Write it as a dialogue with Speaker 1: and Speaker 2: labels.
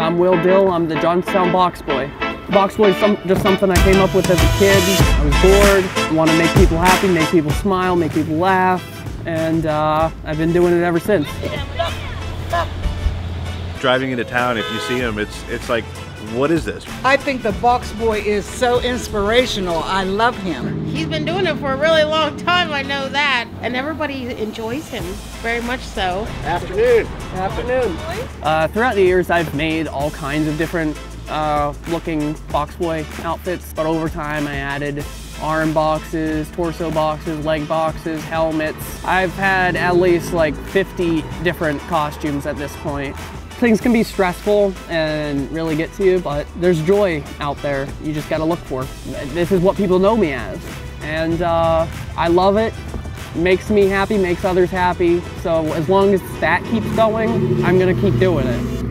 Speaker 1: I'm Will Dill. I'm the Johnstown Box Boy. Box Boy is some, just something I came up with as a kid. I was bored, I want to make people happy, make people smile, make people laugh, and uh, I've been doing it ever since.
Speaker 2: Driving into town, if you see him, it's it's like, what is this?
Speaker 3: I think the box boy is so inspirational. I love him.
Speaker 4: He's been doing it for a really long time, I know that. And everybody enjoys him, very much so.
Speaker 3: Afternoon. Afternoon.
Speaker 1: Uh, throughout the years, I've made all kinds of different uh, looking box boy outfits, but over time I added arm boxes, torso boxes, leg boxes, helmets. I've had at least like 50 different costumes at this point. Things can be stressful and really get to you, but there's joy out there you just gotta look for. This is what people know me as. And uh, I love it, makes me happy, makes others happy. So as long as that keeps going, I'm gonna keep doing it.